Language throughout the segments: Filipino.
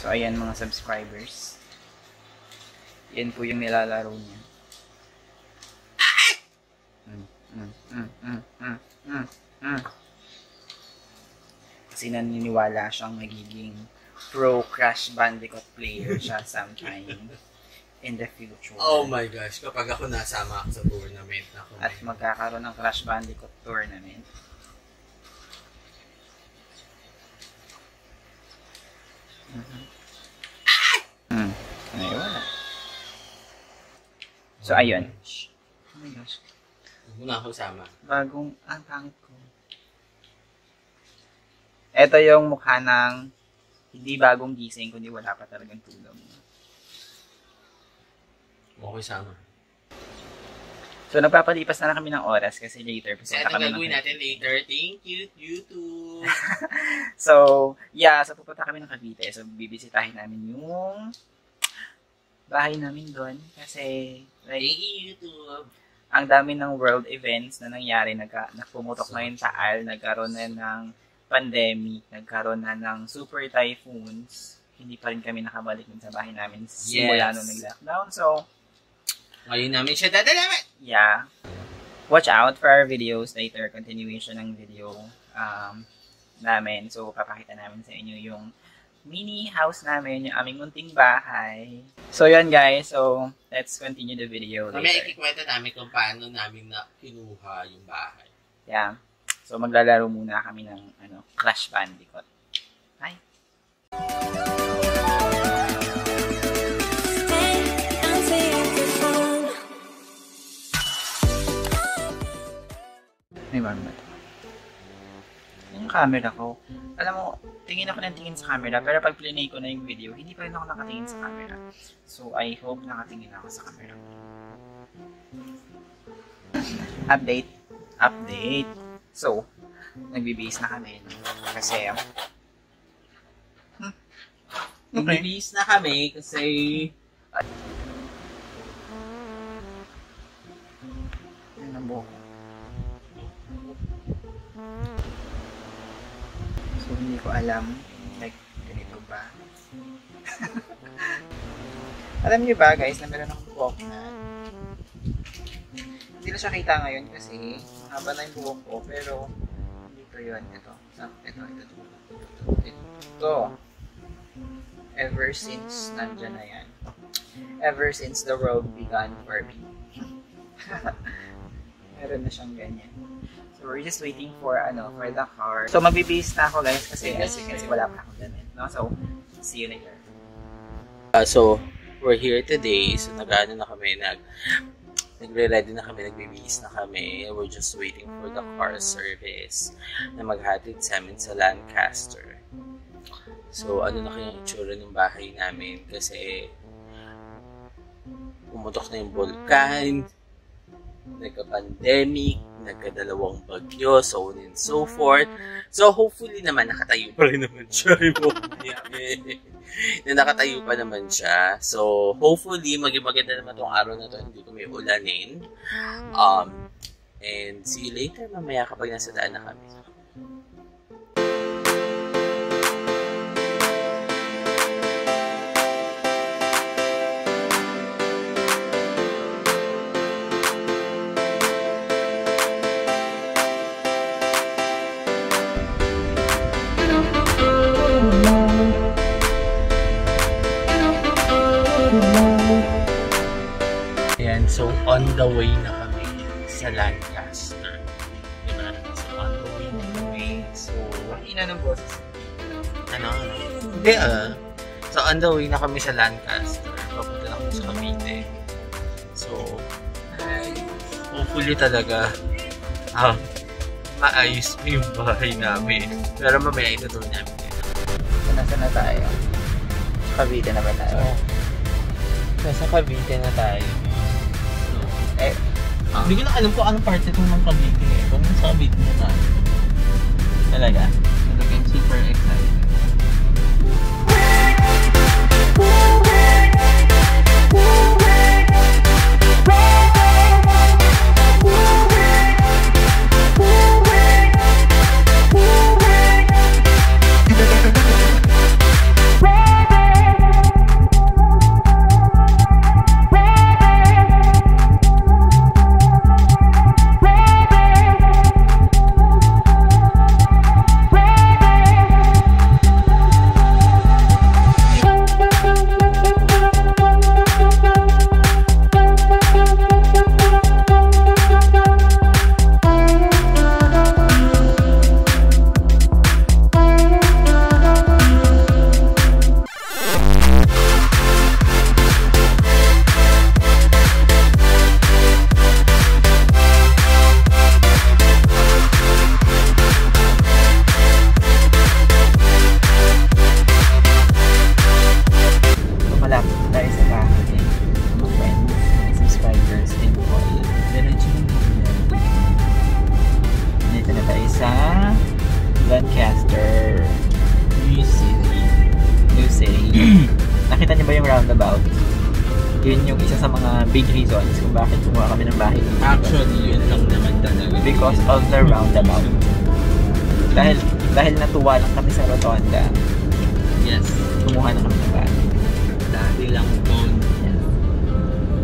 So, ayan mga subscribers. Yan po yung nilalaro niya. Mm, mm, mm, mm, mm, mm, mm. Kasi naniniwala siyang magiging pro Crash Bandicoot player siya sometime in the future. Oh my gosh, kapag ako nasama ako sa tournament, ako At magkakaroon ng Crash Bandicoot tournament. Mhm. Mm. Ay, wala. So, ayun. Oh my gosh. Huwag mo na ako sama. Bagong, ang pangit ko. Ito yung mukha ng hindi bagong gising, kundi wala pa talagang tulog. Okay sama. So, nagpapalipas na lang kami ng oras kasi later. Kasi ano gagawin natin later? Thank you, YouTube. So, yeah, so pupunta kami ng Cavite. So, bibisitahin namin yung bahay namin doon. Kasi, like, Thank you, YouTube. ang dami ng world events na nangyari. Nagka, nagpumutok na yung taal, nagkaroon na ng pandemic, nagkaroon na ng super typhoons. Hindi pa rin kami nakabalik sa bahay namin simula Yes. nung nag-lockdown. So, Ngayon namin siya dadalaman. yeah. Watch out for our videos later. Continuation ng video um, namin. So, papakita namin sa inyo yung mini house namin, yung aming munting bahay. So, yun guys. So, let's continue the video later. ikikwento namin kung paano namin na kinuha yung bahay. Yeah. So, maglalaro muna kami ng ano, Crash Bandicoot. Hi! Ito? Yung camera ko, alam mo, tingin ako ng tingin sa camera, pero pag plinay ko na yung video, hindi pa rin ako nakatingin sa camera. So, I hope nakatingin ako sa camera. Update. Update. So, nagbibihis na kami. Kasi, hmm, okay. Nag-release na kami kasi alam. Like, ganito ba? alam niyo ba, guys, na meron akong buhok na hindi na siya kita ngayon kasi mahaba na yung buhok ko, pero dito yun. Ito. Ito, ito, ito. Ito. ito. ito. Ever since nandyan na yan. Ever since the world began for me. Meron na siyang ganyan. So, we're just waiting for, ano, for the car. So, magbibihis na ako, guys, kasi as you can see, wala pa akong damit, no? So, see you later. Uh, so, we're here today. So, nag-ano na kami, nag nagre-ready na kami, nagbibihis na kami. We're just waiting for the car service na maghatid sa amin sa Lancaster. So, ano na kayang itsura ng bahay namin kasi pumutok na yung vulkan, nagka-pandemic, nagkadalawang bagyo, so on and so forth. So, hopefully naman, nakatayo pa rin naman siya. na nakatayo pa naman siya. So, hopefully, maging maganda naman tong araw na to. Hindi ko may ulanin. Um, and see you later mamaya kapag nasa daan na kami. Hindi ah. So on the way na kami sa Lancaster. Papunta na kami sa Cavite. So, ay, hopefully talaga um, maayos pa yung bahay namin. Pero mamaya itutur namin yan. Nasa na tayo? Cavite na ba tayo? Nasa Cavite na tayo. Eh, ah. Hindi ko na alam kung anong part ito ng Cavite eh. Kung nasa Cavite na tayo. Talaga? Bye. Lancaster, New City, New City. Nakita niyo ba yung roundabout? Yun yung isa sa mga big reasons kung bakit kumuha kami ng bahay. Actually, yun lang naman talaga. Because of the roundabout. Dahil dahil natuwa lang kami sa rotonda, Yes. kumuha na kami ng bahay. Dati lang doon.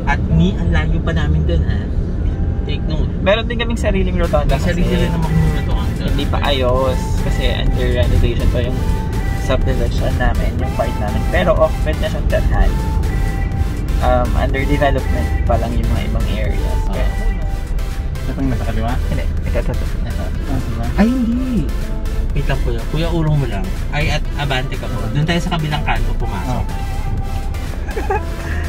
At ni, ang layo pa namin doon ha. Take note. Meron din kaming sariling rotonda Kasi kasi. rin sila naman kung hindi pa ayos kasi under renovation pa yung subdivision namin, yung part namin. Pero off-grid na siyang dalhan. Um, under development pa lang yung mga ibang areas. Kaya, Ito yung nasa kaliwa? hindi, ito, ito, ito. Ah, diba? Ay, hindi. Wait lang kuya. Kuya, urong mo lang. Ay, at abante ka po. Doon tayo sa kabilang kanto pumasok.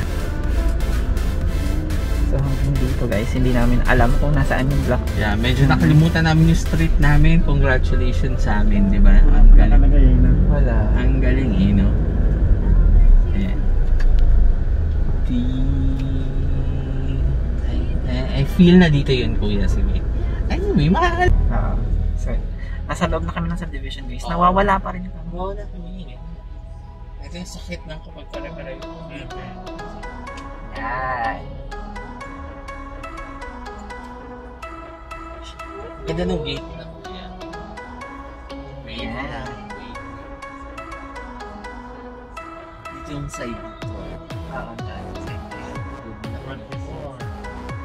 So hanggang dito guys, hindi namin alam kung nasaan yung block. Yeah, medyo nakalimutan namin yung street namin. Congratulations sa amin, di ba? Ang galing. Wala. Ang galing eh, no? Ayan. Di... I, I- feel na dito yun, kuya. Sige. Anyway, makakal... Oo. so, nasa loob na kami ng subdivision guys. Oo. Nawawala pa rin yung kami. Wala kami eh. Ito yung sakit ng kapag pare-pare yung Yan. Ganda ng gate na. Ayan. Ayan. Ayan. Dito yung side dito. Parang dyan. Side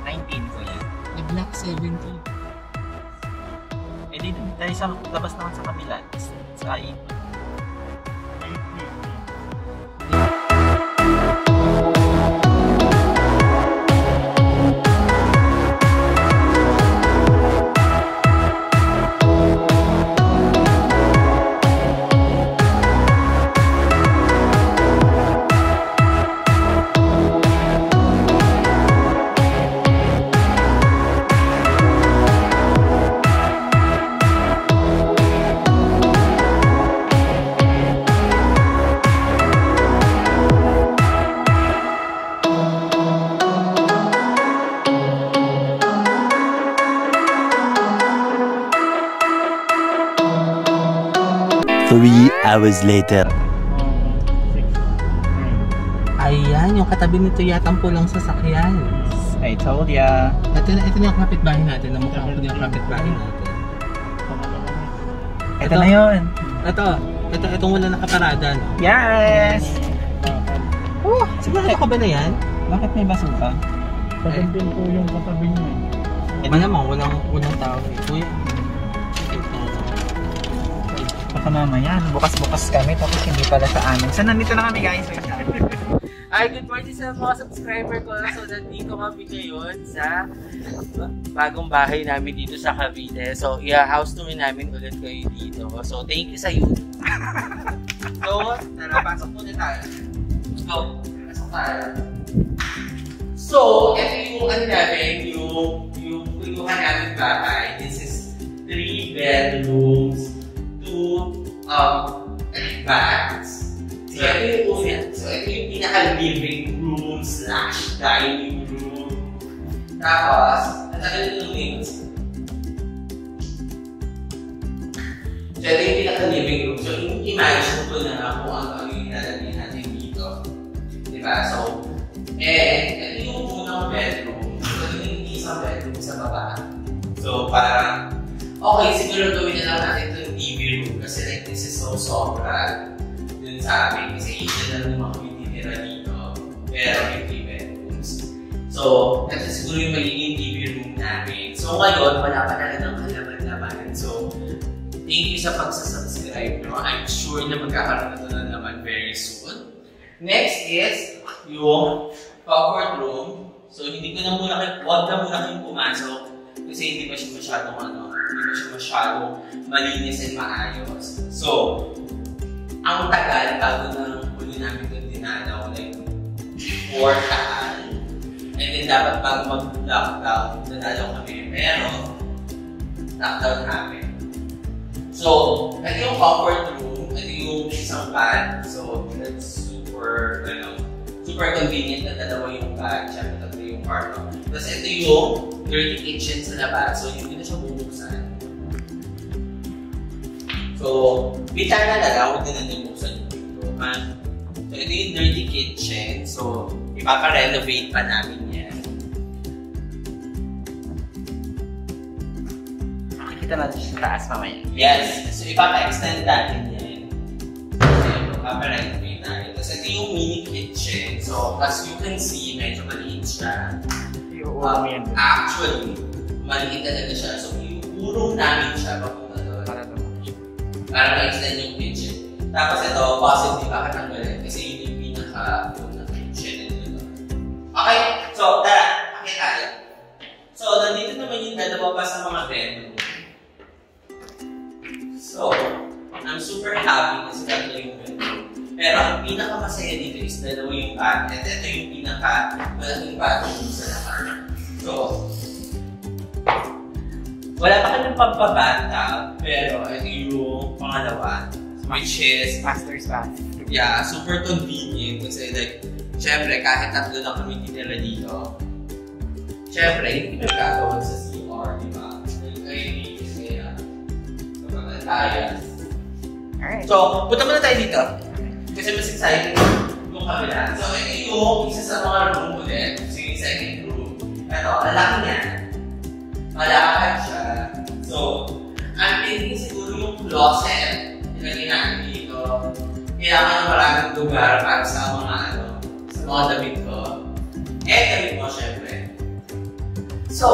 19 ko yan. Nag-block 17. Eh di tayo sa labas naman sa kabila. Sa 8. Hours later. Ayan, yung katabi nito yata ang pulang sasakyan. I told ya. Ito na, ito na yung kapitbahay natin. Namukha ko na yung kapitbahay natin. Ito na yun. Ito, ito, itong wala nakaparada. No? Yes! Oh, sigurado ka ba na yan? Bakit may basuka? Sagad din po yung katabi niya. Eh, malamang, walang, walang tao. eh. Kuya, Baka mamaya, bukas-bukas kami tapos hindi pala sa amin. So nandito na kami guys. Ay, good morning sa mga subscriber ko. So, nandito kami ngayon sa bagong bahay namin dito sa Cavite. So, i-house tour namin ulit kayo dito. So, thank you sa you. so, tara, pasok muna tayo. Go, pasok tayo. So, ito yung ano namin, yung, yung kuyuhan namin bahay. This is three bedrooms, two um, baths. So, ito yung una. So, ito yung pinaka-living room slash dining room. Tapos, natagal yung links. So, ito yung pinaka-living room. So, imagine ko na kung ano yung lalagyan natin dito. Diba? So, eh, ito yung unang bedroom. So, ito yung isang bedroom sa baba. So, parang, okay, siguro gawin na lang natin so sobra dun sa amin. Kasi isa lang yung mga pinitira dito. Pero may three bedrooms. So, ito siguro yung magiging TV room namin. So, ngayon, wala pa talaga ng kalaban-laban. So, thank you sa pagsasubscribe. No? I'm sure na magkakaroon na ito na naman very soon. Next is yung comfort room. So, hindi ko na muna huwag na muna kayong pumasok kasi hindi pa siya masyadong ano, hindi siya masyadong malinis and maayos. So, ang tagal bago na huli namin doon dinalaw, like, four taan. And then, dapat bago mag-lockdown, dinalaw kami. Pero, lockdown namin. So, ito yung comfort room, ito yung isang bed. So, that's super, ano, super convenient na dalawa yung bed, tsaka kwarto. Tapos ito yung dirty kitchen sa labas, so hindi na siya bubuksan. So, bitana na lang, huwag na natin buksan yung pinto. Ha? So, ito yung dirty kitchen. So, ipapa-renovate pa namin yan. Makikita natin siya sa taas mamaya. Yes. So, ipapa-extend natin yan. So, ipapa-renovate Tapos, ito yung mini kitchen. So, as you can see, medyo maliit siya. Um, actually, maliit talaga siya. So, iurong namin siya papunta doon. Para doon. Para ma-extend yung kitchen. Tapos ito, possibly kakatanggalin kasi yun yung pinaka-unang kitchen nito. Okay, so tara, pakita tayo. So, nandito naman yung dalawa pa sa mga bedroom. So, I'm super happy kasi tatlo yung bedroom. Pero ang pinaka-masaya dito is dalawa yung bed. At ito yung pinaka-malaking bathroom sa lahat. So, wala pa kami pampabathtub, pero ito yung pangalawa, which is, Master's bath. yeah, super convenient kasi like, syempre, kahit tatlo lang kami tinira dito, syempre, hindi gagawin sa CR, di ba? Ay, kaya, kapag tayo. Alright. So, punta muna tayo dito. Kasi mas exciting yung kabila. So, ito yung isa sa mga room ulit. So, yung second room. Ito, ang laki niya. Malakad siya. So, ang thinking siguro yung closet. Ilagay natin dito. Kailangan ng maraming lugar para sa mga ano, sa mga damit ko. Eh, damit mo, syempre. So,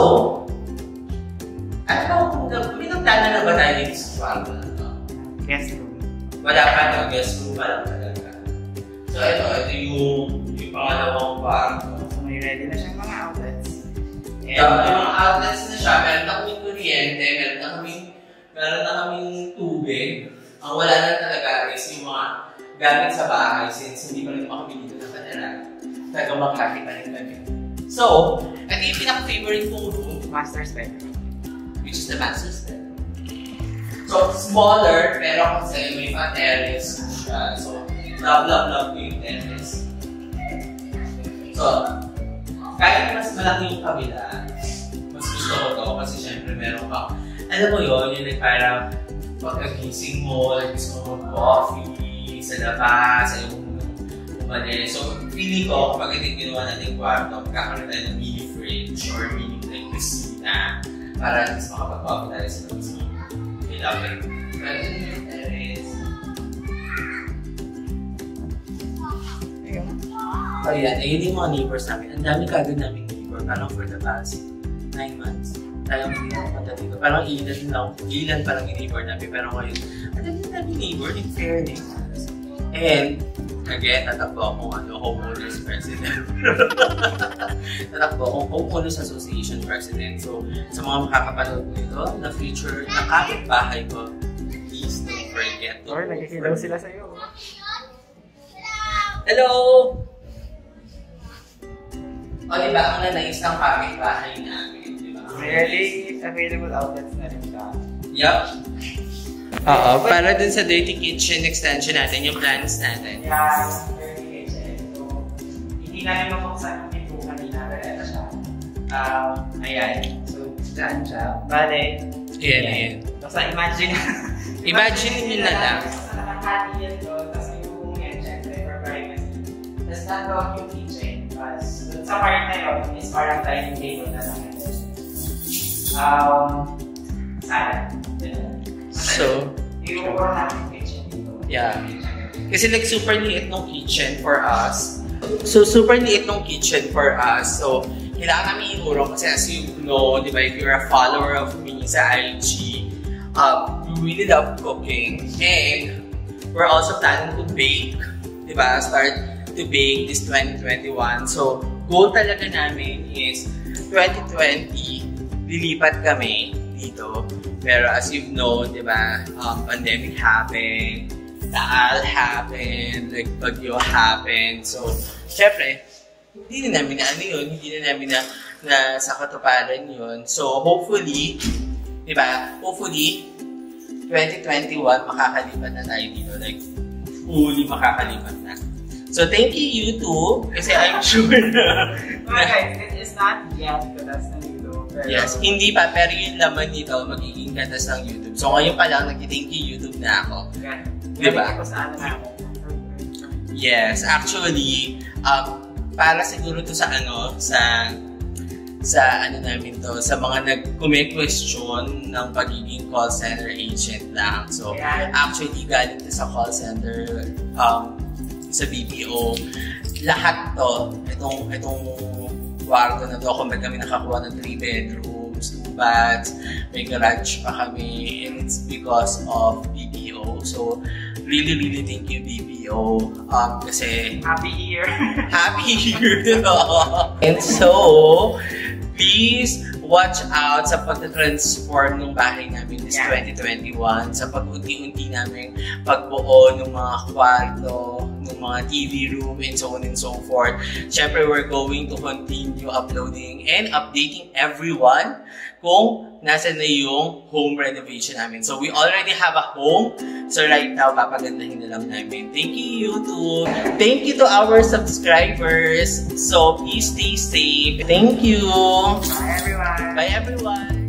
ano ba, may nagtana na ba tayo dito sa kwarto na to? Guest room. Wala pa no, guest room, wala talaga. So ito, ito yung, yung pangalawang kwarto. So may ready na siyang mga outlets. Yung mga outlets na siya, meron na kaming kuryente, meron na kaming, meron na kaming tubig. Ang wala na talaga is yung mga gamit sa bahay since hindi pa rin kami dito nakatira. Taga Makati pa rin kami. So, ito yung pinaka-favorite kong room, Master's bedroom. which is the master's bedroom. So, smaller, pero kasi may pa-terrace siya. So, love, love, love ko yung terrace. So, kahit mas malaki yung kabila, mas gusto ko to kasi syempre meron ka, alam mo yun, yung like parang pagkagising mo, like gusto mo mag-coffee, sa labas, ayaw mo umalis. So, feeling ko, kapag ito yung ginawa natin kwarto, magkakaroon tayo ng mini fridge or mini like kusina para least makapag-coffee tayo sa labas mo. I love. Ayun. So, yan. Ayun yung mga neighbors namin. Ang dami kagad namin neighbor. Parang for the past nine months. Tayo hindi na pumunta dito. Parang ilan lang. Ilan parang yung neighbor namin. Pero ngayon, ang dami namin neighbor in fairness. And, again, tatakbo akong ano, homeowners president. tatakbo akong homeowners association president. So, sa mga makakapanood nito, the future na kapitbahay ko, please don't forget to Or nagkikilaw sila sa'yo. Hello! O, di ba? Ang nanais ng kapitbahay namin, di ba? May ready available outlets na rin siya. Yup. Oo, para dun sa dirty kitchen extension natin, yung plans natin. Yeah, very kitchen. So, hindi namin mabuksan yung pinto kanina, pero ito siya. Um, ayan. So, dyan siya. Bale, Ayan, ayan. Basta imagine. Imagine nyo na lang. Basta nakahati yan Tapos nandun yung kitchen. Tapos, dun sa part na yun, is parang dining table na lang. Um, sana. So, Yung overall natin kitchen dito. Yeah. Kasi like super liit nung kitchen for us. So super liit nung kitchen for us. So kailangan namin iurong kasi as you know, di ba, if you're a follower of me sa IG, um, we really love cooking. And we're also planning to bake. Di ba? Start to bake this 2021. So goal talaga namin is 2020, lilipat kami dito. Pero as you know, di ba, um, pandemic happened, Taal happened, like bagyo happened. So, syempre, hindi na namin na ano yun, hindi na namin na, na sa katuparan yun. So, hopefully, di ba, hopefully, 2021, makakalipat na tayo dito. Like, fully makakalipat na. So, thank you, YouTube, kasi I'm sure na, Mga guys, this is not yet katas ng. Pero, Yes, hindi pa, pero yung laman nito magiging katas ng YouTube. So ngayon pa lang, nag-thank you YouTube na ako. Yan. Diba? Ko sa ano. Yes, actually, um, para siguro to sa ano, sa sa ano namin to, sa mga nag-question ng pagiging call center agent lang. So, Yeah. actually, galing to sa call center um, sa BPO. Lahat to, itong, itong kwarto na to, kung kami nakakuha ng 3 bedrooms, 2 baths, may garage pa kami, and it's because of BPO. So, really, really thank you, BPO. Um, kasi Happy year. happy year? And so, please watch out sa pagta-transform ng bahay namin this Yeah. 2021 sa pag-unti-unti namin pagbuo ng mga kwarto, mga TV room, and so on and so forth. Siyempre, we're going to continue uploading and updating everyone kung nasa na yung home renovation namin. So, we already have a home. So, right now, papagandahin na lang namin. Thank you, YouTube. Thank you to our subscribers. So, please stay safe. Thank you. Bye everyone. Bye, everyone.